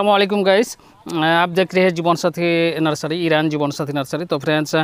वालेकुम गाइस आप देख रहे हैं जीवन साथी नर्सरी, ईरान जीवन साथी नर्सरी। तो फ्रेंड्स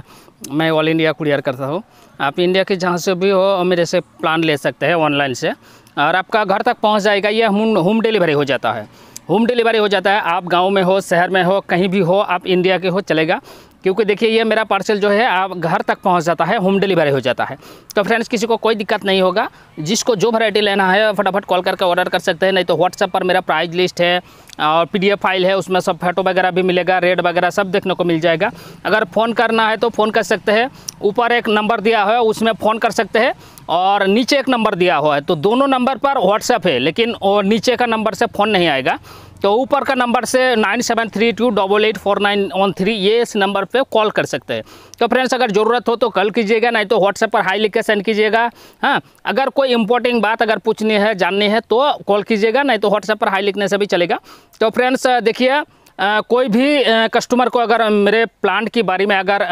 मैं ऑल इंडिया कुरियर करता हूँ। आप इंडिया के जहाँ से भी हो मेरे से प्लान ले सकते हैं ऑनलाइन से। और आपका घर तक पहुँच जाएगा, यह होम होम डिलीवरी हो जाता है। होम डिलीवरी हो जाता है। आप गाँव में हो, शहर में हो, कहीं भी हो, आप इंडिया के हो, चलेगा। क्योंकि देखिए, ये मेरा पार्सल जो है, आप घर तक पहुँच जाता है होम डिलीवरी हो जाता है। तो फ्रेंड्स किसी को कोई दिक्कत नहीं होगा। जिसको जो वैरायटी लेना है, फटाफट कॉल करके ऑर्डर कर सकते हैं। नहीं तो व्हाट्सएप पर मेरा प्राइस लिस्ट है, और पीडीएफ फ़ाइल है, उसमें सब फ़ोटो वगैरह भी मिलेगा रेट वगैरह सब देखने को मिल जाएगा। अगर फ़ोन करना है तो फ़ोन कर सकते हैं। ऊपर एक नंबर दिया हुआ है, उसमें फ़ोन कर सकते हैं, और नीचे एक नंबर दिया हुआ है। तो दोनों नंबर पर व्हाट्सएप है, लेकिन और नीचे का नंबर से फ़ोन नहीं आएगा। तो ऊपर का नंबर से nine seven three two double eight four nine one three ये इस नंबर पे कॉल कर सकते हैं। तो फ्रेंड्स, अगर ज़रूरत हो तो कल कीजिएगा, नहीं तो व्हाट्सएप पर हाई लिख के सेंड कीजिएगा। हाँ अगर कोई इंपॉर्टेंट बात अगर पूछनी है, जाननी है तो कॉल कीजिएगा, नहीं तो व्हाट्सएप पर हाई लिखने से भी चलेगा। तो फ्रेंड्स, देखिए कोई भी कस्टमर को अगर मेरे प्लांट की बारे में अगर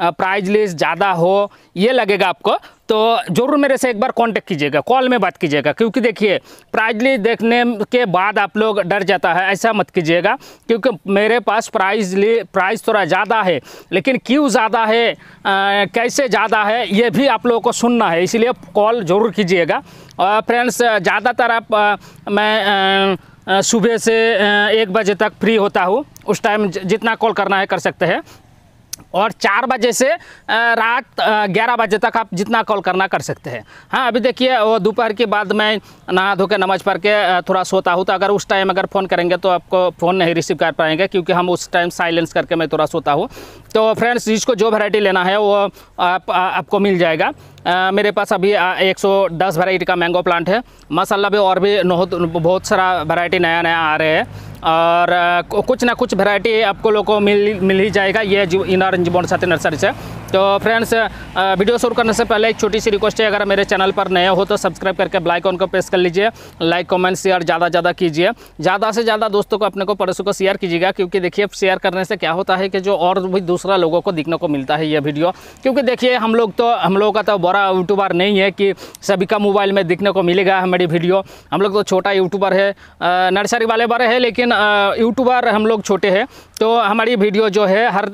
प्राइज लिस्ट ज़्यादा हो, ये लगेगा आपको। तो ज़रूर मेरे से एक बार कांटेक्ट कीजिएगा कॉल में बात कीजिएगा क्योंकि देखिए प्राइस लिस्ट देखने के बाद आप लोग डर जाता है ऐसा मत कीजिएगा क्योंकि मेरे पास प्राइस प्राइस थोड़ा ज़्यादा है लेकिन क्यों ज़्यादा है आ, कैसे ज़्यादा है ये भी आप लोगों को सुनना है इसलिए कॉल ज़रूर कीजिएगा। और फ्रेंड्स ज़्यादातर आप आ, मैं सुबह से एक बजे तक फ्री होता हूँ उस टाइम जितना कॉल करना है कर सकते हैं। और चार बजे से रात ग्यारह बजे तक आप जितना कॉल करना कर सकते हैं। हाँ अभी देखिए, वो दोपहर के बाद मैं नहा धो के नमाज़ पढ़ के थोड़ा सोता हूँ तो अगर उस टाइम अगर फ़ोन करेंगे तो आपको फ़ोन नहीं रिसीव कर पाएँगे, क्योंकि हम उस टाइम साइलेंस करके मैं थोड़ा सोता हूँ। तो फ्रेंड्स जिसको जो वैरायटी लेना है वो आप, आपको मिल जाएगा। आ, मेरे पास अभी सौ दस वैरायटी का मैंगो प्लांट है। माशाल्लाह भी और भी बहुत सारा वैरायटी नया नया आ रहे हैं। और कुछ ना कुछ वैरायटी आपको लोगों को मिल मिल ही जाएगा। ये इनर इंजबॉन्ड साथी नर्सरी से तो फ्रेंड्स वीडियो शुरू करने से पहले एक छोटी सी रिक्वेस्ट है। अगर मेरे चैनल पर नए हो तो सब्सक्राइब करके ब्लाइक ऑन को प्रेस कर लीजिए। लाइक कमेंट शेयर ज़्यादा ज़्यादा कीजिए। ज़्यादा से ज़्यादा दोस्तों को अपने को पड़ोसों को शेयर कीजिएगा। क्योंकि देखिए शेयर करने से क्या होता है कि जो और भी दूसरा लोगों को दिखने को मिलता है ये वीडियो। क्योंकि देखिए, हम लोग तो हम लोगों का तो बड़ा यूट्यूबर नहीं है कि सभी का मोबाइल में दिखने को मिलेगा हमारी वीडियो। हम लोग तो छोटा यूट्यूबर है नर्सरी वाले बड़े हैं, लेकिन यूट्यूबर हम लोग छोटे हैं। तो हमारी वीडियो जो है, हर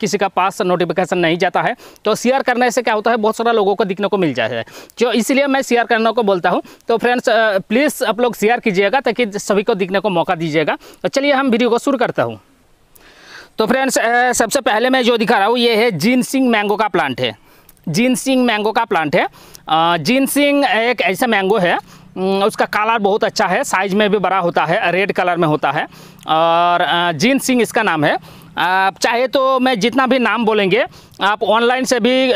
किसी का पास नोटिफिकेशन नहीं जाता है। तो शेयर करने से क्या होता है, बहुत सारा लोगों को दिखने को मिल है। जो इसलिए मैं शेयर करने को बोलता हूँ। तो फ्रेंड्स प्लीज़ आप लोग शेयर कीजिएगा ताकि सभी को दिखने को मौका दीजिएगा। तो चलिए हम वीडियो को शुरू करता हूँ। तो फ्रेंड्स सबसे पहले मैं जो दिखा रहा हूँ, ये है जीन मैंगो का प्लांट है। जीन सिंह मैंगो का प्लांट है। जीन सिंह एक ऐसा मैंगो है उसका कलर बहुत अच्छा है साइज़ में भी बड़ा होता है रेड कलर में होता है। और जीन सिंह इसका नाम है। आप चाहे तो मैं जितना भी नाम बोलेंगे आप ऑनलाइन से भी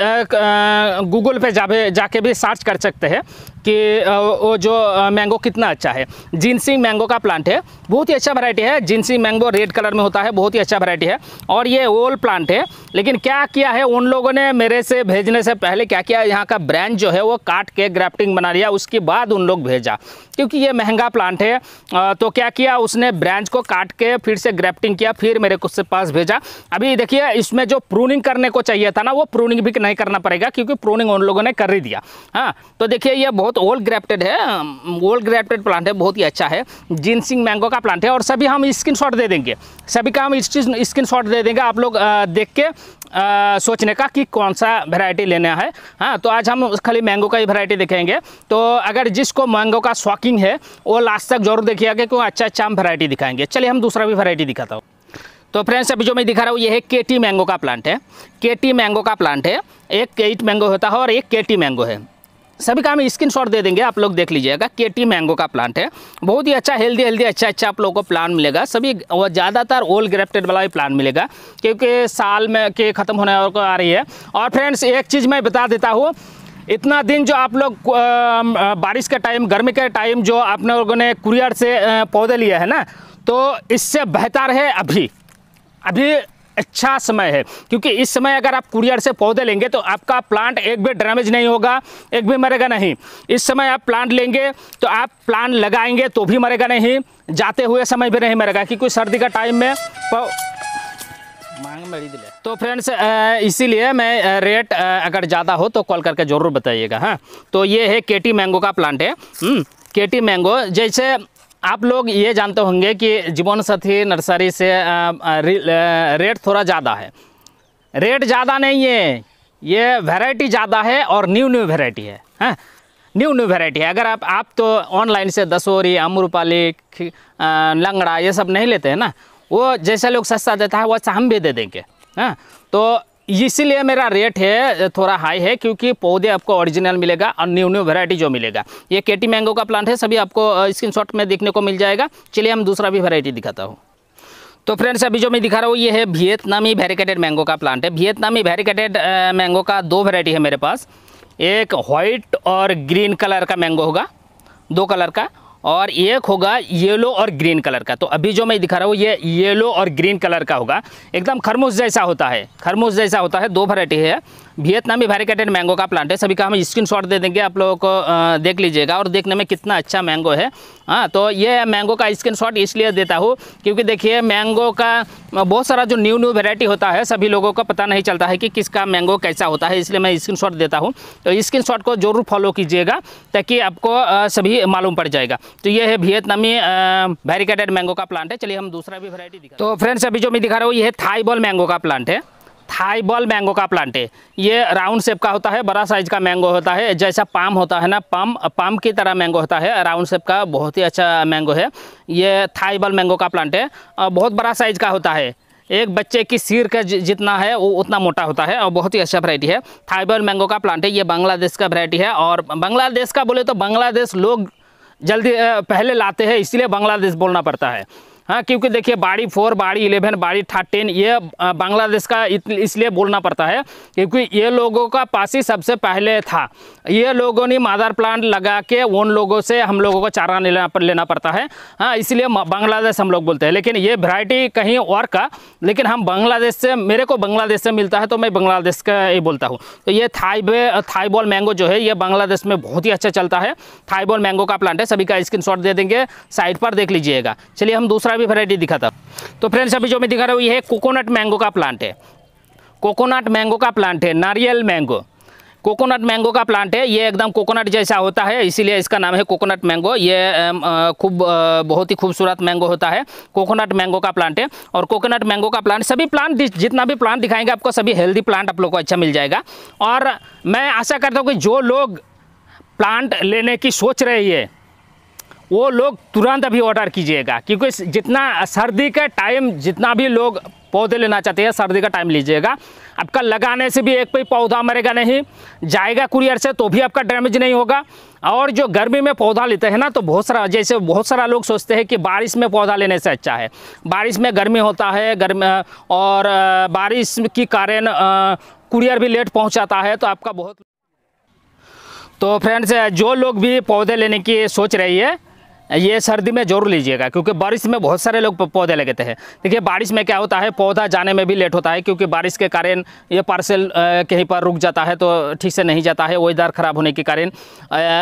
गूगल पे जा जाके भी सर्च कर सकते हैं कि वो जो मैंगो कितना अच्छा है। जिनसिंग मैंगो का प्लांट है, बहुत ही अच्छा वैरायटी है। जिनसिंग मैंगो रेड कलर में होता है, बहुत ही अच्छा वैरायटी है। और ये ओल्ड प्लांट है, लेकिन क्या किया है, उन लोगों ने मेरे से भेजने से पहले क्या किया, यहाँ का ब्रांच जो है वो काट के ग्राफ्टिंग बना लिया उसके बाद उन लोग भेजा। क्योंकि ये महँगा प्लांट है तो क्या किया, उसने ब्रांच को काट के फिर से ग्राफ्टिंग किया, फिर मेरे कुछ पास भेजा। अभी देखिए, इसमें जो प्रूनिंग करने को चाहिए था ना वो प्रूनिंग भी नहीं करना पड़ेगा क्योंकि प्रूनिंग उन लोगों ने कर ही दिया। हाँ तो देखिए ये बहुत ओल्ड ग्रेप्टेड है ओल्ड ग्रेप्टेड प्लांट है बहुत ही अच्छा है। जिनसिंग मैंगो का प्लांट है और सभी हम स्क्रीन दे देंगे। सभी का हम स्क्रीन शॉट दे देंगे आप लोग देख के आ, सोचने का कि कौन सा वैरायटी लेना है। हाँ तो आज हम खाली मैंगो का ही वैरायटी देखेंगे। तो अगर जिसको मैंगो का शौकिंग है वो लास्ट तक ज़रूर देखिएगा क्यों अच्छा अच्छा हम वैरायटी दिखाएँगे। चलिए हम दूसरा भी वैरायटी दिखाता हूँ। तो फ्रेंड्स अभी जो मैं दिखा रहा हूँ, ये है केटी मैंगो का प्लांट है। केटी मैंगो का प्लांट है। एक केट मैंगो होता है और एक केटी मैंगो है। सभी का हम स्क्रीन शॉट दे देंगे, आप लोग देख लीजिएगा। केटी मैंगो का प्लांट है। बहुत ही अच्छा हेल्दी हेल्दी अच्छा अच्छा आप लोगों को प्लांट मिलेगा। सभी वो ज़्यादातर ओल्ड ग्रेफ्टेड वाला भी प्लांट मिलेगा, क्योंकि साल में के ख़त्म होने को आ रही है। और फ्रेंड्स एक चीज़ मैं बता देता हूँ, इतना दिन जो आप लोग बारिश के टाइम गर्मी के टाइम जो आप लोगों ने कुरियर से पौधे लिए है ना तो इससे बेहतर है अभी। अभी अच्छा समय है, क्योंकि इस समय अगर आप कुरियर से पौधे लेंगे तो आपका प्लांट एक भी डैमेज नहीं होगा, एक भी मरेगा नहीं। इस समय आप प्लांट लेंगे तो आप प्लांट लगाएँगे तो भी मरेगा नहीं, जाते हुए समय भी नहीं मरेगा, क्योंकि सर्दी का टाइम में मांग मरी दिले। तो फ्रेंड्स इसीलिए मैं रेट अगर ज़्यादा हो तो कॉल करके ज़रूर बताइएगा हाँ। तो ये है केटी मैंगो का प्लांट है केटी मैंगो जैसे आप लोग ये जानते होंगे कि जीवन साथी नर्सरी से रेट थोड़ा ज़्यादा है। रेट ज़्यादा नहीं है, ये वैरायटी ज़्यादा है और न्यू न्यू वैरायटी है न्यू न्यू वैरायटी है। अगर आप आप तो ऑनलाइन से दसोरी अमरूपाली लंगड़ा ये सब नहीं लेते हैं ना? वो जैसे लोग सस्ता देता है, वैसा हम भी दे देंगे हाँ? तो इसीलिए मेरा रेट है, थोड़ा हाई है, क्योंकि पौधे आपको ओरिजिनल मिलेगा और न्यू न्यू वैरायटी जो मिलेगा। ये केटी मैंगो का प्लांट है, सभी आपको स्क्रीनशॉट में देखने को मिल जाएगा। चलिए हम दूसरा भी वैरायटी दिखाता हूँ। तो फ्रेंड्स अभी जो मैं दिखा रहा हूँ, ये है वियतनामी वेरिकेटेड मैंगो का प्लांट है। वियतनामी वेरिकेटेड मैंगो का दो वेराइटी है मेरे पास। एक वाइट और ग्रीन कलर का मैंगो होगा, दो कलर का। और एक होगा येलो और ग्रीन कलर का। तो अभी जो मैं दिखा रहा हूँ, ये येलो और ग्रीन कलर का होगा। एकदम खरमूस जैसा होता है खरमूस जैसा होता है, दो वैरायटी है। वियतनामी वेरिकेटेड मैंगो का प्लांट है। सभी का हम स्क्रीन शॉट दे देंगे, आप लोगों को देख लीजिएगा और देखने में कितना अच्छा मैंगो है। हाँ तो ये मैंगो का स्क्रीन शॉट इसलिए देता हूँ क्योंकि देखिए मैंगो का बहुत सारा जो न्यू न्यू वेराइटी होता है, सभी लोगों को पता नहीं चलता है कि किसका मैंगो कैसा होता है, इसलिए मैं स्क्रीन शॉट देता हूँ। तो स्क्रीन शॉट को ज़रूर फॉलो कीजिएगा ताकि आपको सभी मालूम पड़ जाएगा। तो ये है वियतनामी वेरिकेटेड मैंगो का प्लांट है। चलिए हम दूसरा भी वैरायटी दिखा तो फ्रेंड्स अभी जो मैं दिखा रहा हूँ, ये थाई बॉल मैंगो का प्लांट है। थाई बॉल मैंगो का प्लांट है। ये राउंड शेप का होता है, बड़ा साइज़ का मैंगो होता है, जैसा पाम होता है ना, पाम पाम की तरह मैंगो होता है, राउंड शेप का बहुत ही अच्छा मैंगो है। ये थाई बॉल मैंगो का प्लांट है बहुत बड़ा साइज़ का होता है। एक बच्चे की सिर का जितना है, वो उतना मोटा होता है, और बहुत ही अच्छा वैरायटी है। थाईबल मैंगो का प्लांट है, ये बांग्लादेश का वैरायटी है, और बांग्लादेश का बोले तो बांग्लादेश लोग जल्दी पहले लाते हैं, इसलिए बांग्लादेश बोलना पड़ता है। हाँ क्योंकि देखिए बाड़ी फोर बाड़ी इलेवन बाड़ी थर्टीन, ये बांग्लादेश का इसलिए बोलना पड़ता है, क्योंकि ये लोगों का पास ही सबसे पहले था। ये लोगों ने मादर प्लांट लगा के उन लोगों से हम लोगों को चारा लेना पर लेना पड़ता है। हाँ इसलिए बांग्लादेश हम लोग बोलते हैं। लेकिन ये वैरायटी कहीं और का, लेकिन हम बांग्लादेश से, मेरे को बांग्लादेश से मिलता है तो मैं बांग्लादेश का ही बोलता हूँ। तो ये थाई थाई बॉल मैंगो जो है, ये बांग्लादेश में बहुत ही अच्छा चलता है। थाई बॉल मैंगो का प्लांट है, सभी का स्क्रीन दे देंगे साइड पर देख लीजिएगा। चलिए, हम दूसरा भी वैरायटी दिखाता। तो फ्रेंड्स अभी जो मैं दिखा रहा हूँ, ये कोकोनट मैंगो का प्लांट है। कोकोनट मैंगो का प्लांट है, नारियल मैंगो कोकोनट मैंगो का प्लांट है, ये एकदम कोकोनट जैसा होता है, इसीलिए इसका नाम है कोकोनट मैंगो ये खूब बहुत ही खूबसूरत मैंगो होता है। कोकोनट मैंगो का प्लांट है, और कोकोनट मैंगो का प्लांट सभी प्लांट जितना भी प्लांट दिखाएँगे आपको, सभी हेल्दी प्लांट आप लोग को अच्छा मिल जाएगा। और मैं आशा करता हूँ कि जो लोग प्लांट लेने की सोच रही है वो लोग तुरंत अभी ऑर्डर कीजिएगा, क्योंकि जितना सर्दी का टाइम जितना भी लोग पौधे लेना चाहते हैं, सर्दी का टाइम लीजिएगा। आपका लगाने से भी एक पे पौधा मरेगा नहीं, जाएगा कुरियर से तो भी आपका डैमेज नहीं होगा। और जो गर्मी में पौधा लेते हैं ना तो बहुत सारा, जैसे बहुत सारा लोग सोचते हैं कि बारिश में पौधा लेने से अच्छा है। बारिश में गर्मी होता है, गर्मी, और बारिश के कारण कुरियर भी लेट पहुँचाता है तो आपका बहुत तो फ्रेंड्स जो लोग भी पौधे लेने की सोच रही है ये सर्दी में ज़रूर लीजिएगा क्योंकि बारिश में बहुत सारे लोग पौधे लगाते हैं देखिए बारिश में क्या होता है पौधा जाने में भी लेट होता है क्योंकि बारिश के कारण ये पार्सल कहीं पर रुक जाता है तो ठीक से नहीं जाता है वेदर ख़राब होने के कारण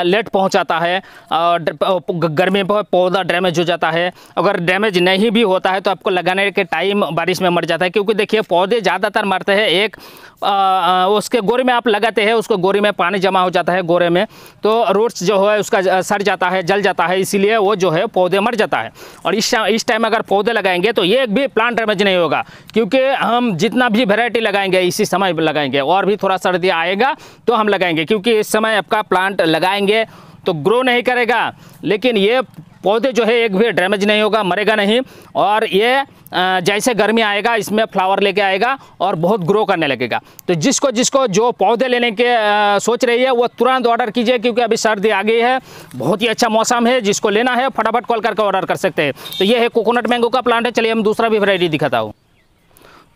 लेट पहुँचाता है और गर्मी में पौधा डैमेज हो जाता है। अगर डैमेज नहीं भी होता है तो आपको लगाने के टाइम बारिश में मर जाता है क्योंकि देखिए पौधे ज़्यादातर मरते हैं एक आ, उसके गोरे में आप लगाते हैं उसको गोरे में पानी जमा हो जाता है गोरे में तो रूट्स जो है उसका सड़ जाता है जल जाता है इसीलिए वो जो है पौधे मर जाता है। और इस इस टाइम अगर पौधे लगाएँगे तो एक भी प्लांट डैमेज नहीं होगा, क्योंकि हम जितना भी वेराइटी लगाएँगे, इसी समय लगाएँगे। और भी थोड़ा सर्दी आएगा तो हम लगाएँगे, क्योंकि इस समय आपका प्लांट लगाएँगे। तो ग्रो नहीं करेगा। लेकिन ये पौधे जो है, एक भी डैमेज नहीं होगा, मरेगा नहीं। और ये जैसे गर्मी आएगा, इसमें फ्लावर लेके आएगा और बहुत ग्रो करने लगेगा। तो जिसको जिसको जो पौधे लेने के सोच रही है, वो तुरंत ऑर्डर कीजिए, क्योंकि अभी सर्दी आ गई है। बहुत ही अच्छा मौसम है, जिसको लेना है, फटाफट कॉल करके ऑर्डर कर सकते हैं। तो ये है कोकोनट मैंगो का प्लांट है। चलिए, हम दूसरा भी वैरायटी दिखाता हूँ।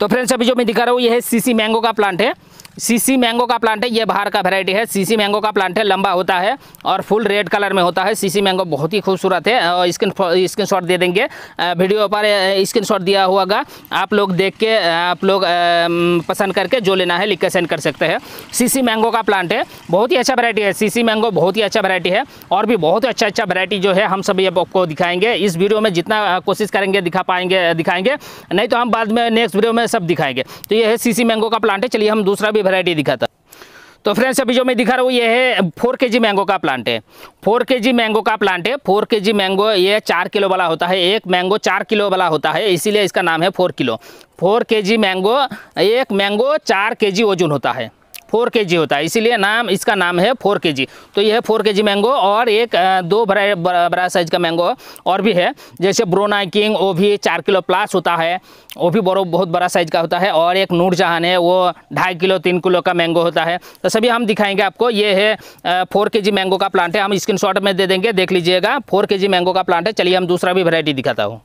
तो फ्रेंड्स अभी जो मैं दिखा रहा हूँ, ये है सीसी मैंगो का प्लांट है। सीसी मैंगो का प्लांट है, ये बाहर का वैरायटी है। सीसी मैंगो का प्लांट है, लंबा होता है और फुल रेड कलर में होता है। सीसी मैंगो बहुत ही खूबसूरत है। और स्क्रीन स्क्रीन शॉट दे देंगे। वीडियो पर स्क्रीन शॉट दिया हुआ आप लोग देख के आप लोग पसंद करके जो लेना है, लिख के सेंड कर सकते हैं। सीसी मैंगो का प्लांट है। बहुत ही अच्छा वैरायटी है। सीसी मैंगो बहुत ही अच्छा वैरायटी है। और भी बहुत अच्छा अच्छा वैरायटी जो है, हम सभी आपको दिखाएँगे। इस वीडियो में जितना कोशिश करेंगे, दिखा पाएँगे, दिखाएँगे। नहीं तो हम बाद में नेक्स्ट वीडियो में सब दिखाएँगे। तो ये है सीसी मैंगो का प्लांट है। चलिए हम दूसरा भी वैरायटी दिखाता। तो फ्रेंड्स अभी जो मैं दिखा रहा हूँ, ये है फोर के जी मैंगो का प्लांट है। फोर के जी मैंगो का प्लांट है। फोर के जी मैंगो ये चार किलो वाला होता है। एक मैंगो चार किलो वाला होता है, इसीलिए इसका नाम है four kilo four K G mango एक मैंगो चार के जी वज़न होता है। फोर के जी होता है, इसीलिए नाम, इसका नाम है फोर के जी। तो यह है फोर के जी मैंगो और एक दो बड़ा बड़ा साइज़ का मैंगो और भी है। जैसे ब्रोनाई किंग वो भी चार किलो प्लस होता है। वो भी बड़ो बहुत बड़ा साइज़ का होता है और एक नूर जहान है, वो ढाई किलो, तीन किलो का मैंगो होता है। तो सभी हम दिखाएँगे आपको, ये है फोर के जी मैंगो का प्लांट है। हम स्क्रीन में दे देंगे, देख लीजिएगा, फोर के जी मैंगो का प्लांट है। चलिए, हम दूसरा भी वैरायटी दिखाता हूँ।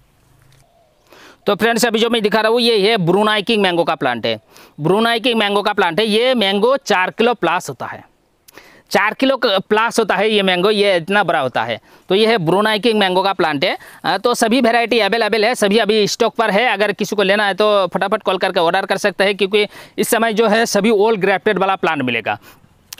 तो फ्रेंड्स अभी जो मैं दिखा रहा हूँ, ये है ब्रूनाई किंग मैंगो का प्लांट है। ब्रूनाई किंग मैंगो का प्लांट है, ये मैंगो चार किलो प्लस होता है। चार किलो प्लस होता है ये मैंगो ये इतना बड़ा होता है। तो ये है ब्रूनाई किंग मैंगो का प्लांट है। तो सभी वेराइटी अवेलेबल है, सभी अभी स्टॉक पर है। अगर किसी को लेना है तो फटाफट कॉल करके ऑर्डर कर सकते हैं, क्योंकि इस समय जो है सभी ओल्ड ग्रेफ्टेड वाला प्लांट मिलेगा।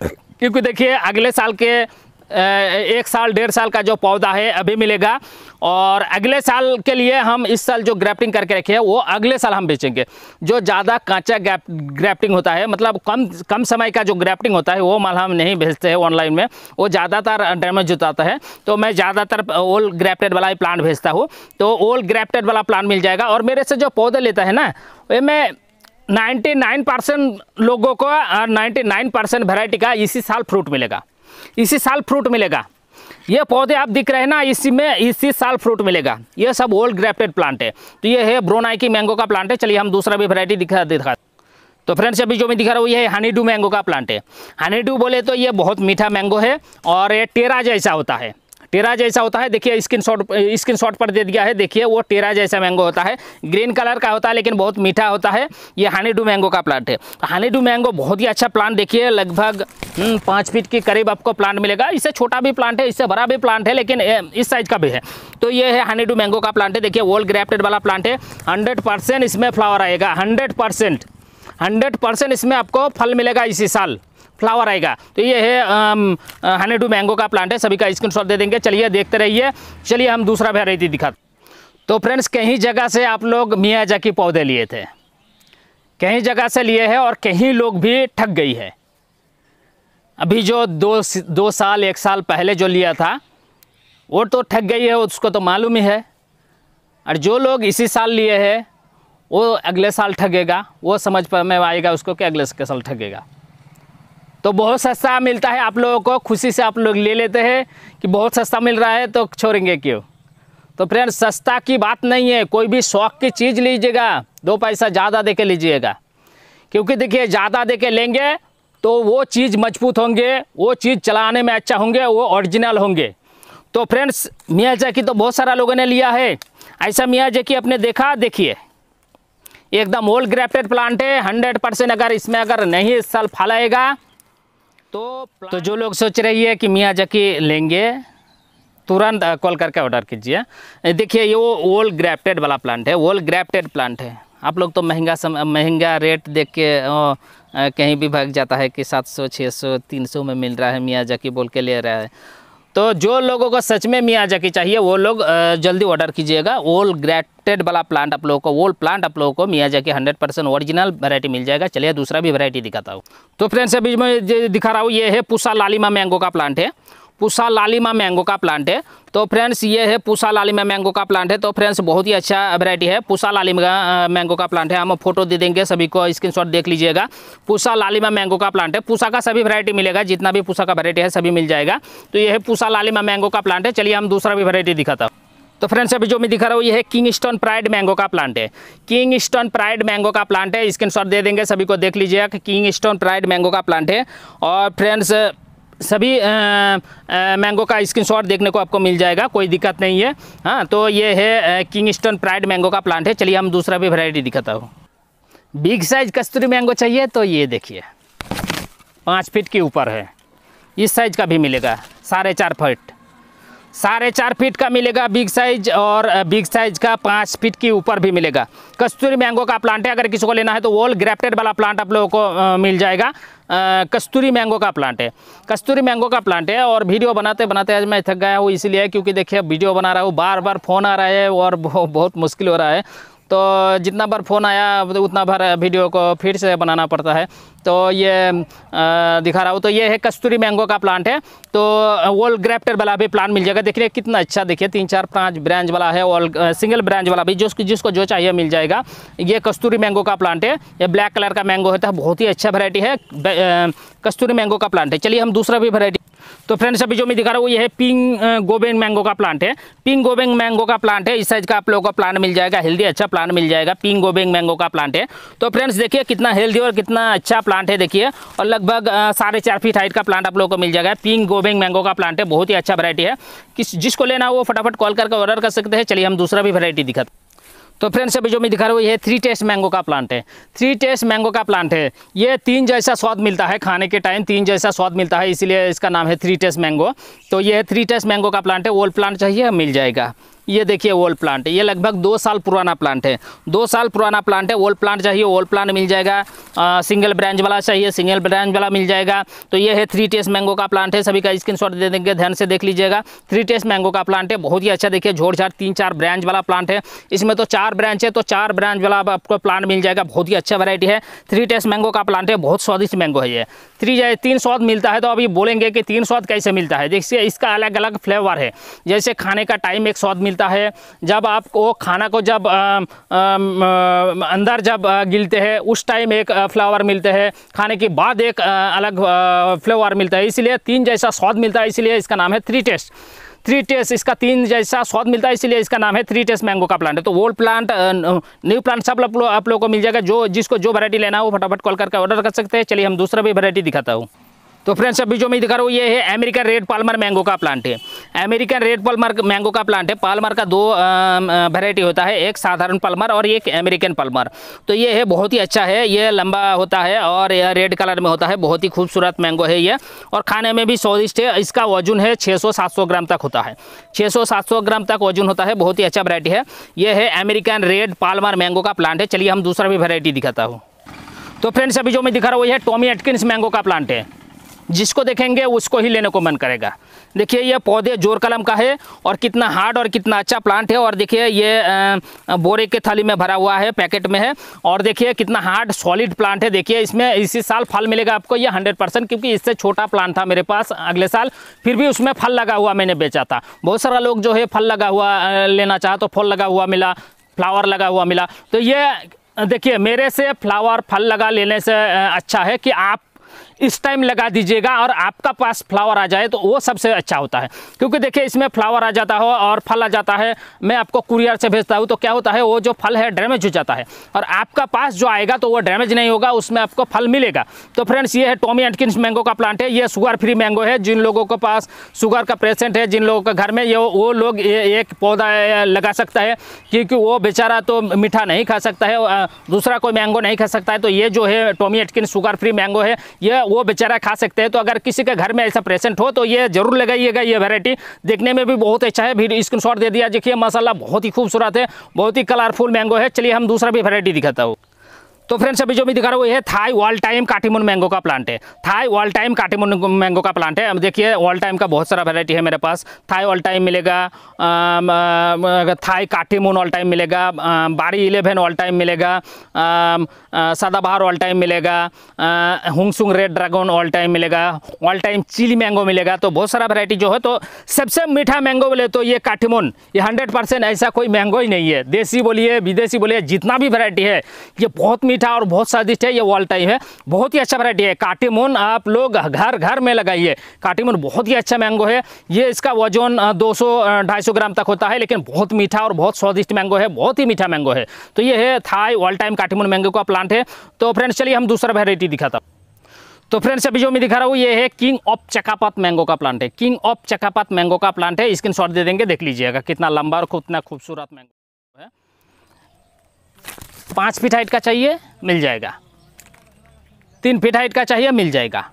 क्योंकि देखिए, अगले साल के एक साल, डेढ़ साल का जो पौधा है, अभी मिलेगा। और अगले साल के लिए हम इस साल जो ग्रैफ्टिंग करके रखे हैं, वो अगले साल हम बेचेंगे। जो ज़्यादा कांचा ग्राफ्टिंग होता है मतलब कम कम समय का जो ग्रैफ्टिंग होता है, वो माल हम नहीं भेजते हैं ऑनलाइन में। वो ज़्यादातर डैमेज होता है। तो मैं ज़्यादातर ओल्ड ग्राफ्टेड वाला ही प्लांट भेजता हूँ। तो ओल्ड ग्रैफ्टेड वाला प्लांट मिल जाएगा। और मेरे से जो पौधे लेता है ना, वे मैं 99 परसेंट लोगों को, और 99 परसेंट वेराइटी का इसी साल फ्रूट मिलेगा। इसी साल फ्रूट मिलेगा। ये पौधे आप दिख रहे हैं ना, इसी में, इसी साल फ्रूट मिलेगा। ये सब ओल्ड ग्रेफ्टेड प्लांट है। तो ये है ब्रोनाई की मैंगो का प्लांट है। चलिए हम दूसरा भी वैरायटी दिखा दिखा। तो फ्रेंड्स अभी जो मैं दिखा रहा हूँ, ये हनी डू मैंगो का प्लांट है। हनी डू बोले तो ये बहुत मीठा मैंगो है और ये टेरा जैसा होता है। टेरा जैसा होता है देखिए स्क्रीन शॉट स्क्रीन शॉट पर दे दिया है देखिए वो टेरा जैसा मैंगो होता है। ग्रीन कलर का होता है लेकिन बहुत मीठा होता है। ये हानी डू मैंगो का प्लांट है। हानी डू मैंगो बहुत ही अच्छा प्लांट देखिए लगभग हम्म, पाँच फीट के करीब आपको प्लांट मिलेगा। इससे छोटा भी प्लांट है इससे बड़ा भी प्लांट है लेकिन इस साइज़ का भी है। तो ये है हनी डू मैंगो का प्लांट है देखिए वोल ग्रेफ्टेड वाला प्लांट है। हंड्रेड इसमें फ्लावर आएगा। हंड्रेड परसेंट हंड्रेड परसेंट इसमें आपको फल मिलेगा इसी साल। फ्लावर आएगा। तो ये है हनी मैंगो का प्लांट है, सभी का स्क्रीन दे देंगे। चलिए देखते रहिए। चलिए हम दूसरा वेराइटी दिखा तो फ्रेंड्स कहीं जगह से आप लोग मियाँ की पौधे लिए थे। कहीं जगह से लिए हैं और कहीं लोग भी ठग गई है। अभी जो दो दो साल, एक साल पहले जो लिया था, वो तो ठग गई है, उसको तो मालूम ही है। और जो लोग इसी साल लिए हैं, वो अगले साल ठगेगा, वो समझ पर में आएगा उसको कि अगले साल ठगेगा। तो बहुत सस्ता मिलता है, आप लोगों को खुशी से आप लोग ले लेते हैं कि बहुत सस्ता मिल रहा है तो छोड़ेंगे क्यों? तो फ्रेंड सस्ता की बात नहीं है, कोई भी शौक की चीज़ लीजिएगा, दो पैसा ज़्यादा दे के लीजिएगा। क्योंकि देखिए, ज़्यादा दे के लेंगे तो वो चीज़ मज़बूत होंगे, वो चीज़ चलाने में अच्छा होंगे, वो ओरिजिनल होंगे। तो फ्रेंड्स, मियाँ जैकी तो बहुत सारा लोगों ने लिया है। ऐसा मियाँ जैकी अपने देखा, देखिए। एकदम ओल्ड ग्रेफ्टेड प्लांट है हंड्रेड परसेंट अगर इसमें अगर नहीं, इस साल फल आएगा तो तो जो लोग सोच रही है कि मियाँ जकी लेंगे तुरंत कॉल करके ऑर्डर कीजिए। देखिए ये वो ओल्ड ग्रैप्टेड वाला प्लांट है ओल्ड ग्रैप्टेड प्लांट है। आप लोग तो महँगा सम महँगा रेट देख के ओ, कहीं भी भाग जाता है कि 700 600 300 में मिल रहा है मियाँ जकी बोल के ले रहा है। तो जो लोगों को सच में मियाँ जाके चाहिए, वो लोग जल्दी ऑर्डर कीजिएगा। ओल ग्रेटेड वाला प्लांट आप लोगों को ओल प्लांट आप लोगों को मियाँ जाके हंड्रेड परसेंट ओरिजिनल वैरायटी मिल जाएगा। चलिए, दूसरा भी वैरायटी दिखाता हूँ। तो फ्रेंड्स अभी मैं दिखा रहा हूँ, ये है पूसा लालिमा मैंगो का प्लांट है। पूसा लालिमा मैंगो का प्लांट है। तो फ्रेंड्स ये है पूसा लालिमा मैंगो का प्लांट है। तो फ्रेंड्स बहुत ही अच्छा वैरायटी है। पूसा लालिमा मैंगो का प्लांट है। हम फ़ोटो दे देंगे, सभी को स्क्रीनशॉट देख लीजिएगा। पूसा लालिमा मैंगो का प्लांट है। पूसा का सभी वैरायटी मिलेगा, जितना भी पूसा का वैरायटी है, सभी मिल जाएगा। तो ये है पूसा लालिमा मैंगो का प्लांट है। चलिए हम दूसरा भी वैरायटी दिखाता हूँ। तो फ्रेंड्स अभी जो मैं दिखा रहा हूँ, ये है किंग स्टोन प्राइड मैंगो का प्लांट है। किंग स्टोन प्राइड मैंगो का प्लांट है। स्क्रीन दे देंगे, सभी को देख लीजिएगा कि किंग स्टोन प्राइड मैंगो का प्लांट है। और फ्रेंड्स सभी मैंगो का स्क्रीनशॉट देखने को आपको मिल जाएगा, कोई दिक्कत नहीं है। हाँ तो ये है किंगस्टन प्राइड मैंगो का प्लांट है। चलिए हम दूसरा भी वैरायटी दिखाता हूँ। बिग साइज़ कस्तूरी मैंगो चाहिए तो ये देखिए। पाँच फीट के ऊपर है। इस साइज़ का भी मिलेगा, साढ़े चार फीट साढ़े चार फीट का मिलेगा बिग साइज़ और बिग साइज़ का पाँच फीट के ऊपर भी मिलेगा। कस्तूरी मैंगो का प्लांट है। अगर किसी को लेना है तो वॉल ग्रेफ्टेड वाला प्लांट आप लोगों को मिल जाएगा। कस्तूरी मैंगो का प्लांट है। कस्तूरी मैंगो का प्लांट है और वीडियो बनाते बनाते आज मैं थक गया हूँ, इसीलिए क्योंकि देखिए, वीडियो बना रहा हूँ बार बार फ़ोन आ रहा है और बहुत मुश्किल हो रहा है। तो जितना बार फ़ोन आया तो उतना बार वीडियो को फिर से बनाना पड़ता है। तो ये दिखा रहा हूँ। तो ये है कस्तूरी मैंगो का प्लांट है। तो वॉल ग्रेप्टर वाला भी प्लांट मिल जाएगा। देखिए, कितना अच्छा देखिए, तीन, चार, पाँच ब्रांच वाला है। और सिंगल ब्रांच वाला भी जिसको जिसको जो चाहिए मिल जाएगा। ये कस्तूरी मैंगो का प्लांट है। ये ब्लैक कलर का मैंगो होता है। बहुत ही अच्छा वैरायटी है। कस्तूरी मैंगो का प्लांट है। चलिए, हम दूसरा भी वैरायटी तो फ्रेंड्स अभी जो मैं दिखा रहा हूँ ये है पिंग गोबेंग मैंगो का प्लांट है। पिंग गोबेंग मैंगो का प्लांट है, इस साइज़ का आप लोगों को प्लांट मिल जाएगा हेल्दी अच्छा प्लांट मिल जाएगा पिंग गोबेंग मैंगो का प्लांट है। तो फ्रेंड्स देखिए कितना हेल्दी और कितना अच्छा प्लांट है, देखिए। और लगभग साढ़े चार फीट हाइट का प्लांट आप लोगों को मिल जाएगा। पिंग गोबेंग मैंगो का प्लांट है, बहुत ही अच्छा वरायटी है। किस, जिसको लेना वो फटाफट कॉल करके ऑर्डर कर सकते हैं। चलिए हम दूसरा भी वरायटी दिखाते तो फ्रेंड्स अभी जो मैं दिखा रहा हूँ, ये थ्री टेस्ट मैंगो का प्लांट है। थ्री टेस्ट मैंगो का प्लांट है। ये तीन जैसा स्वाद मिलता है खाने के टाइम तीन जैसा स्वाद मिलता है, इसीलिए इसका नाम है थ्री टेस्ट मैंगो तो ये थ्री टेस्ट मैंगो का प्लांट है ओल्ड प्लांट चाहिए, मिल जाएगा। ये देखिए ओल्ड प्लांट ये लगभग दो साल पुराना प्लांट है। दो साल पुराना प्लांट है। ओल्ड प्लांट चाहिए ओल्ड प्लांट मिल जाएगा। आ, सिंगल ब्रांच वाला चाहिए सिंगल ब्रांच वाला मिल जाएगा। तो ये है थ्री टेस्ट मैंगो का प्लांट है। सभी का स्क्रीन दे देंगे ध्यान से देख लीजिएगा। थ्री टेस्ट मैंगो का प्लांट है। बहुत ही अच्छा देखिए झोड़ झाड़ तीन चार ब्रांच वाला प्लांट है। इसमें तो चार ब्रांच है तो चार ब्रांच वाला आपको प्लांट मिल जाएगा। बहुत ही अच्छा वैरायटी है। थ्री टेस्ट मैंगो का प्लांट है। बहुत स्वादिष्ट मैंगो है ये। थ्री तीन स्वाद मिलता है तो अभी बोलेंगे कि तीन स्वाद कैसे मिलता है। देखिए इसका अलग अलग फ्लेवर है। जैसे खाने का टाइम एक स्वाद मिलता है। जब जब आपको खाना को जब आ, आ, अंदर जब गिलते हैं उस टाइम एक फ्लेवर मिलते हैं। खाने के बाद एक अलग फ्लेवर मिलता है। इसलिए तीन जैसा स्वाद मिलता है इसलिए इसका नाम है थ्री टेस्ट थ्री टेस्ट इसका तीन जैसा स्वाद मिलता है इसलिए इसका नाम है थ्री टेस्ट मैंगो का प्लांट है तो ओल्ड प्लांट न्यू प्लांट सब आप लोगों को मिल जाएगा। जो जिसको जो वैरायटी लेना है वो फटाफट कॉल करके ऑर्डर कर सकते हैं। चलिए हम दूसरा भी वैरायटी दिखाता हूँ। तो फ्रेंड्स अभी जो मैं दिखा रहा हूँ, ये है अमेरिकन रेड पालमर मैंगो का प्लांट है। अमेरिकन रेड पालमर मैंगो का प्लांट है। पालमर का दो वेराइटी होता है। एक साधारण पालमर और एक अमेरिकन पालमर तो ये है, बहुत ही अच्छा है। ये लंबा होता है और यह रेड कलर में होता है। बहुत ही खूबसूरत मैंगो है ये। और खाने में भी स्वादिष्ट है। इसका वज़न है छः सौ ग्राम तक होता है। छः सौ ग्राम तक वज़न होता है। बहुत ही अच्छा वरायटी है। ये है अमेरिकन रेड पालमर मैंगो का प्लांट है। चलिए हम दूसरा भी वेराइटी दिखाता हूँ। तो फ्रेंड्स अभी जो मैं दिखा रहा हूँ, ये टॉमी एटकिन मैंगो का प्लांट है। जिसको देखेंगे उसको ही लेने को मन करेगा। देखिए, ये पौधे ज़ोर कलम का है और कितना हार्ड और कितना अच्छा प्लांट है और देखिए, ये बोरे के थाली में भरा हुआ है, पैकेट में है और देखिए, कितना हार्ड, सॉलिड प्लांट है। देखिए, इसमें इसी साल फल मिलेगा आपको ये हंड्रेड परसेंट क्योंकि इससे छोटा प्लांट था मेरे पास अगले साल, फिर भी उसमें फल लगा हुआ मैंने बेचा था। बहुत सारा लोग जो है फल लगा हुआ लेना चाहा तो फल लगा हुआ मिला, फ्लावर लगा हुआ मिला। तो ये, देखिए, मेरे से फ्लावर फल लगा लेने से अच्छा है कि आप इस टाइम लगा दीजिएगा और आपका पास फ्लावर आ जाए तो वो सबसे अच्छा होता है। क्योंकि देखिए, इसमें फ्लावर आ जाता हो और फल आ जाता है। मैं आपको कुरियर से भेजता हूँ तो क्या होता है, वो जो फल है डैमेज हो जाता है। और आपका पास जो आएगा तो वो डैमेज नहीं होगा, उसमें आपको फल मिलेगा। तो फ्रेंड्स ये है टॉमी एंटकिन मैंगो का प्लांट है। ये शुगर फ्री मैंगो है। जिन लोगों के पास शुगर का पेशेंट है, जिन लोगों के घर में, ये वो लोग ये एक पौधा लगा सकता है क्योंकि वो बेचारा तो मीठा नहीं खा सकता है दूसरा कोई मैंगो नहीं खा सकता है। तो ये जो है Tommy Atkin sugar free mango है। ये वो बेचारा खा सकते हैं। तो अगर किसी के घर में ऐसा प्रेजेंट हो तो ये ज़रूर लगाइएगा ये वेरायटी देखने में भी बहुत अच्छा है। फिर स्क्रीन दे दिया। देखिए मसाला बहुत ही खूबसूरत है। बहुत ही कलरफुल मैंगो है। चलिए, हम दूसरा भी वेरायटी दिखाता हूँ। तो फ्रेंड्स अभी जो मैं दिखा रहा हूँ ये Thai all time Katimon mango का प्लांट है। Thai all time Katimon mango का प्लांट है। अब देखिए वॉल टाइम का बहुत सारा वैरायटी है मेरे पास। थाई वॉल टाइम मिलेगा थाई काटीमुन ऑल टाइम मिलेगा बारी इलेवन ऑल टाइम मिलेगा सदाबहार ऑल टाइम मिलेगा हुंगसुंग रेड ड्रैगन ऑल टाइम मिलेगा ऑल टाइम चिली मैंगो मिलेगा। तो बहुत सारा वैरायटी जो है तो सबसे मीठा मैंगो बोले तो ये काटीमुन ये हंड्रेड ऐसा कोई मैंगो ही नहीं है। देसी बोलिए, विदेशी बोलिए, जितना भी वैरायटी है, ये बहुत मीठा और बहुत स्वादिष्ट है ये वॉल टाइम है। बहुत ही अच्छा वैरायटी है। काटीमून आप लोग घर घर में लगाइए। काटीमून बहुत ही अच्छा मैंगो है। ये इसका वज़न 200 250 ग्राम तक होता है, लेकिन बहुत मीठा और बहुत स्वादिष्ट मैंगो है। बहुत ही मीठा मैंगो है। तो ये है Thai all time Katimon mango का प्लांट है। तो फ्रेंड्स चलिए हम दूसरा वेराइटी दिखाता हूँ। तो फ्रेंड्स अभी जो मैं दिखा रहा हूँ, ये है किंग ऑफ़ चकापात मैंगो का प्लांट है। किंग ऑफ़ चकापात मैंगो का प्लांट है। स्क्रीन शॉट दे देंगे, देख लीजिएगा कितना लंबा और कितना खूबसूरत मैंगो पाँच फीट हाइट का चाहिए, मिल जाएगा। तीन फीट हाइट का चाहिए, मिल जाएगा।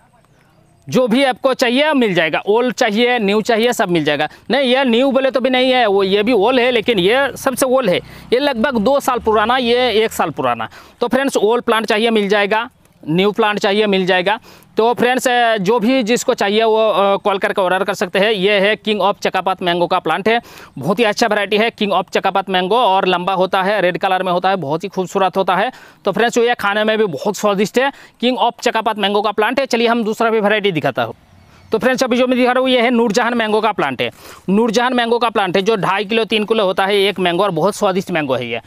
जो भी आपको चाहिए, मिल जाएगा। ओल्ड चाहिए न्यू चाहिए, सब मिल जाएगा। नहीं, ये न्यू बोले तो भी नहीं है। वो, ये भी ओल्ड है, लेकिन ये सबसे ओल्ड है। ये लगभग दो साल पुराना, ये एक साल पुराना। तो फ्रेंड्स ओल्ड प्लांट चाहिए, मिल जाएगा। न्यू प्लांट चाहिए, मिल जाएगा। तो फ्रेंड्स जो भी जिसको चाहिए वो कॉल करके ऑर्डर कर सकते हैं। ये है किंग ऑफ़ चकापात मैंगो का प्लांट है। बहुत ही अच्छा वैरायटी है किंग ऑफ़ चकापात मैंगो और लंबा होता है रेड कलर में होता है, बहुत ही खूबसूरत होता है। तो फ्रेंड्स ये खाने में भी बहुत स्वादिष्ट है किंग ऑफ़ चकापात मैंगो का प्लांट है। चलिए हम दूसरा भी वैरायटी दिखाता हूँ। तो फ्रेंड्स अभी जो मैं दिखा रहा हूँ, ये है नूरजहान मैंगो का प्लांट है। नूरजहान मैंगो का प्लांट है, जो ढाई किलो, तीन किलो होता है एक मैंगो और बहुत स्वादिष्ट मैंगो है ये।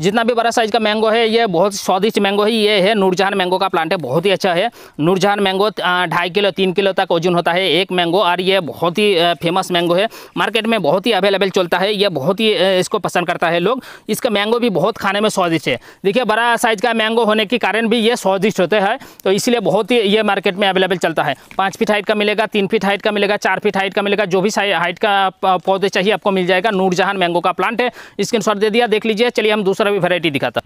जितना भी बड़ा साइज़ का मैंगो है, ये बहुत स्वादिष्ट मैंगो है, ये है नूरजहान मैंगो का प्लांट है, बहुत ही अच्छा है। नूरजहान मैंगो ढाई किलो, तीन किलो तक वज़न होता है, एक मैंगो और ये बहुत ही फ़ेमस मैंगो है। मार्केट में बहुत ही अवेलेबल चलता है, ये बहुत ही इसको पसंद करता है लोग। इसका मैंगो भी बहुत खाने में स्वादिष्ट है। देखिए, बड़ा साइज़ का मैंगो होने के कारण भी ये स्वादिष्ट होते हैं तो इसलिए बहुत ही ये मार्केट में अवेलेबल चलता है। पाँच फीट हाइट का मिलेगा, तीन फीट हाइट का मिलेगा, चार फीट हाइट का मिलेगा, जो भी हाइट का पौधे चाहिए, आपको मिल जाएगा नूरजहान मैंगो का प्लांट है। स्क्रीन दे दिया, देख लीजिए, चलिए हम दूसरा भी वैरायटी दिखाता।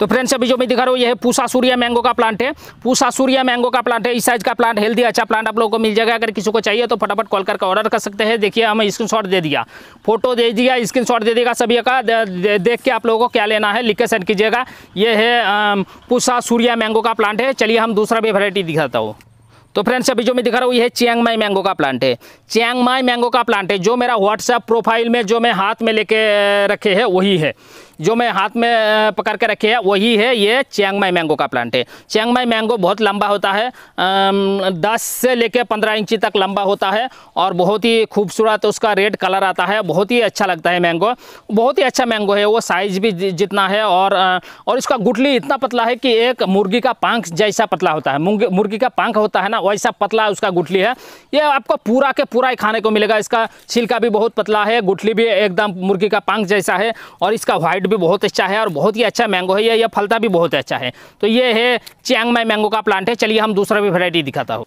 तो फ्रेंड्स अभी जो मैं दिखा रहा हूँ, ये है पूसा सूर्या मैंगो का प्लांट है। पूसा सूर्या मैंगो का प्लांट है। इस साइज़ का प्लांट हेल्दी अच्छा प्लांट आप लोगों को मिल जाएगा। अगर किसी को चाहिए तो फटाफट कॉल करके ऑर्डर कर सकते हैं। देखिए, हमें स्क्रीन दे दिया। फ़ोटो दे दिया स्क्रीन दे देगा सभी का। देख के आप लोगों को क्या लेना है, लिख के सेंड कीजिएगा। ये है पूसा सूर्या मैंगो का प्लांट है। चलिए, हम दूसरा भी वैरायटी दिखाता हूँ। तो फ्रेंड्स अभी जो मैं दिखा रहा हूँ, ये चियांग माई मैंगो का प्लांट है। चियांग माई मैंगो का प्लांट है। जो मेरा व्हाट्सएप प्रोफ़ाइल में, जो मैं हाथ में लेके रखे है, वही है। जो मैं हाथ में पकड़ के रखे है, वही है ये चियांगमाई मैंगो का प्लांट है। चियांगमाई मैंगो बहुत लंबा होता है दस से लेकर पंद्रह इंची तक लंबा होता है और बहुत ही खूबसूरत उसका रेड कलर आता है। बहुत ही अच्छा लगता है मैंगो बहुत ही अच्छा मैंगो है, वो साइज़ भी जितना है और और इसका गुटली इतना पतला है कि एक मुर्गी का पंख जैसा पतला होता है। मुर्गी का पंख होता है ना, वैसा पतला उसका गुटली है। ये आपको पूरा के पूरा ही खाने को मिलेगा। इसका छिलका भी बहुत पतला है गुटली भी एकदम मुर्गी का पंख जैसा है और इसका व्हाइट भी बहुत अच्छा है और बहुत ही अच्छा मैंगो है। ये फलता भी बहुत अच्छा है। तो ये है चियांग माई मैंगो का प्लांट है। चलिए हम दूसरा भी वैरायटी दिखाता हूँ।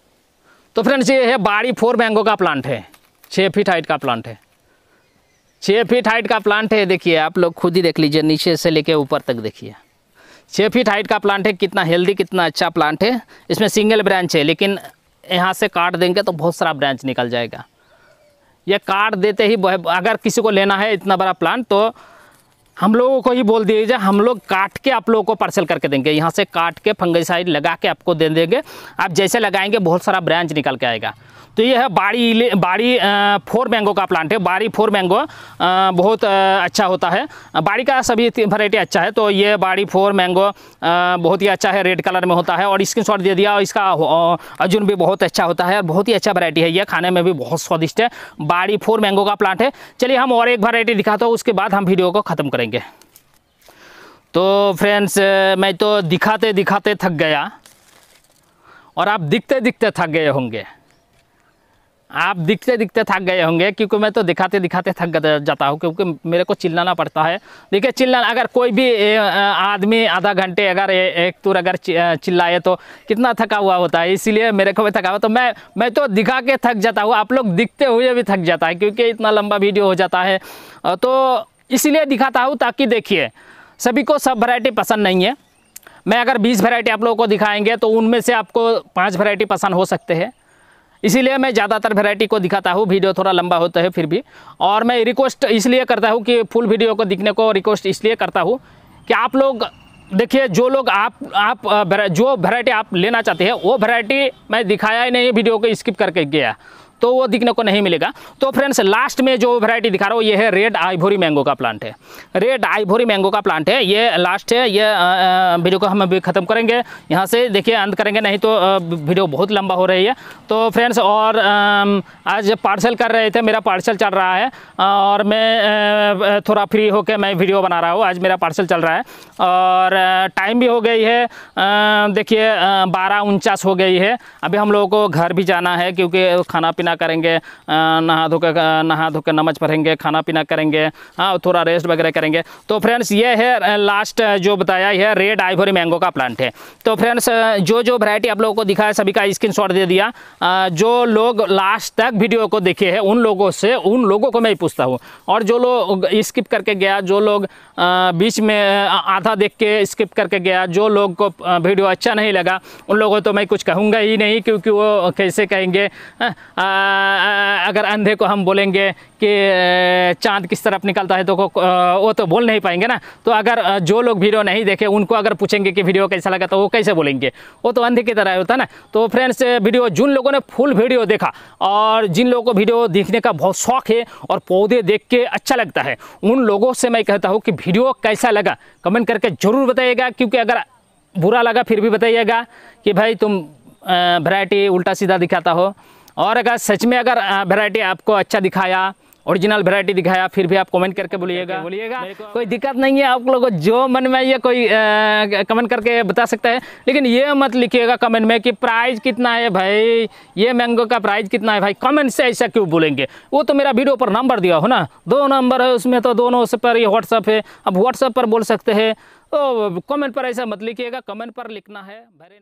तो फ्रेंड्स ये है बाड़ी फोर मैंगो का प्लांट है। छः फीट हाइट का प्लांट है। छः फीट हाइट का प्लांट है, देखिए आप लोग खुद ही देख लीजिए, नीचे से लेके ऊपर तक देखिए। छः फीट हाइट का प्लांट है, कितना हेल्दी कितना अच्छा प्लांट है। इसमें सिंगल ब्रांच है, लेकिन यहाँ से काट देंगे तो बहुत सारा ब्रांच निकल जाएगा। ये काट देते ही अगर किसी को लेना है इतना बड़ा प्लांट तो हम लोगों को ही बोल दीजिए, हम लोग काट के आप लोगों को पार्सल करके देंगे। यहाँ से काट के फंगसाइड लगा के आपको दे देंगे। आप जैसे लगाएँगे, बहुत सारा ब्रांच निकल के आएगा। तो ये है बाड़ी बाड़ी फोर मैंगो का प्लांट है। बाड़ी फोर मैंगो बहुत अच्छा होता है। बाड़ी का सभी वैरायटी अच्छा है तो ये बाड़ी फोर मैंगो बहुत ही अच्छा है रेड कलर में होता है। और स्क्रीन दे दिया, और इसका अर्जुन भी बहुत अच्छा होता है, और बहुत ही अच्छा वैरायटी है ये, खाने में भी बहुत स्वादिष्ट है। बाड़ी फोर मैंगो का प्लांट है। चलिए हम और एक वैरायटी दिखाता हूँ, उसके बाद हम वीडियो को ख़त्म करेंगे। तो फ्रेंड्स मैं तो दिखाते दिखाते थक गया, और आप दिखते दिखते थक गए होंगे। आप दिखते दिखते थक गए होंगे, क्योंकि मैं तो दिखाते दिखाते थक जाता हूँ, क्योंकि मेरे को चिल्लाना पड़ता है। देखिए, चिल्लाना, अगर कोई भी आदमी आधा घंटे अगर एक तुर अगर चिल्लाए तो कितना थका हुआ होता है, इसीलिए मेरे को भी थका हुआ। तो मैं मैं तो दिखा के थक जाता हूँ, आप लोग दिखते हुए भी थक जाता है, क्योंकि इतना लंबा वीडियो हो जाता है। तो इसीलिए दिखाता हूँ ताकि देखिए, सभी को सब वैरायटी पसंद नहीं है। मैं अगर बीस वैरायटी आप लोगों को दिखाएँगे तो उनमें से आपको पाँच वैरायटी पसंद हो सकते हैं। इसीलिए मैं ज़्यादातर वैरायटी को दिखाता हूँ वीडियो थोड़ा लंबा होता है फिर भी। और मैं रिक्वेस्ट इसलिए करता हूँ कि फुल वीडियो को दिखने को रिक्वेस्ट इसलिए करता हूँ कि आप लोग देखिए, जो लोग आप आप जो वैरायटी आप लेना चाहते हैं, वो वैरायटी मैं दिखाया ही नहीं वीडियो को स्किप करके गया। तो वो दिखने को नहीं मिलेगा। तो फ्रेंड्स लास्ट में जो वैरायटी दिखा रहा हूँ, ये है रेड आइभोरी मैंगो का प्लांट है। रेड आइभोरी मैंगो का प्लांट है, ये लास्ट है, ये वीडियो को हम अभी ख़त्म करेंगे। यहाँ से देखिए, अंत करेंगे, नहीं तो वीडियो बहुत लंबा हो रही है। तो फ्रेंड्स और आज पार्सल कर रहे थे, मेरा पार्सल चल रहा है, और मैं थोड़ा फ्री होकर मैं वीडियो बना रहा हूँ। आज मेरा पार्सल चल रहा है, और टाइम भी हो गई है देखिए बारह उनचास हो गई है। अभी हम लोगों को घर भी जाना है, क्योंकि खाना पीना पीना करेंगे नहा धो के नहा धो के नमाज़ पढ़ेंगे, खाना पीना करेंगे हाँ थोड़ा रेस्ट वगैरह करेंगे। तो फ्रेंड्स ये है लास्ट जो बताया है रेड आइवरी मैंगो का प्लांट है। तो फ्रेंड्स जो जो वैरायटी आप लोगों को दिखाया, सभी का स्क्रीन दे दिया। जो लोग लास्ट तक वीडियो को देखे हैं, उन लोगों से, उन लोगों को मैं पूछता हूँ। और जो लोग स्किप करके गया, जो लोग बीच में आधा देख के स्किप करके गया, जो लोग को वीडियो अच्छा नहीं लगा, उन लोगों तो मैं कुछ कहूँगा ही नहीं, क्योंकि वो कैसे कहेंगे अगर अंधे को हम बोलेंगे कि चाँद किस तरफ़ निकलता है तो वो तो बोल नहीं पाएँगे ना। तो अगर जो लोग वीडियो नहीं देखे, उनको अगर पूछेंगे कि वीडियो कैसा लगा तो वो कैसे बोलेंगे? वो तो अंधे की तरह होता है ना। तो फ्रेंड्स वीडियो, जिन लोगों ने फुल वीडियो देखा, और जिन लोगों को वीडियो देखने का बहुत शौक है, और पौधे देख के अच्छा लगता है, उन लोगों से मैं कहता हूँ कि वीडियो कैसा लगा कमेंट करके ज़रूर बताइएगा, क्योंकि अगर बुरा लगा, फिर भी बताइएगा कि भाई तुम वैरायटी उल्टा सीधा दिखाता हो। और अगर सच में अगर वेराइटी आपको अच्छा दिखाया ओरिजिनल वैरायटी दिखाया फिर भी आप कमेंट करके बोलिएगा। बोलिएगा। कोई दिक्कत नहीं है आप लोगों को जो मन में ये कोई कमेंट करके बता सकता है। लेकिन ये मत लिखिएगा कमेंट में कि प्राइस कितना है भाई ये मैंगो का प्राइस कितना है भाई। कमेंट से ऐसा क्यों बोलेंगे? वो तो मेरा वीडियो पर नंबर दिया हो ना। दो नंबर है उसमें तो दोनों उस पर ये व्हाट्सअप है। अब व्हाट्सअप पर बोल सकते हैं। तो कमेंट पर ऐसा मत लिखिएगा कमेंट पर लिखना है भरे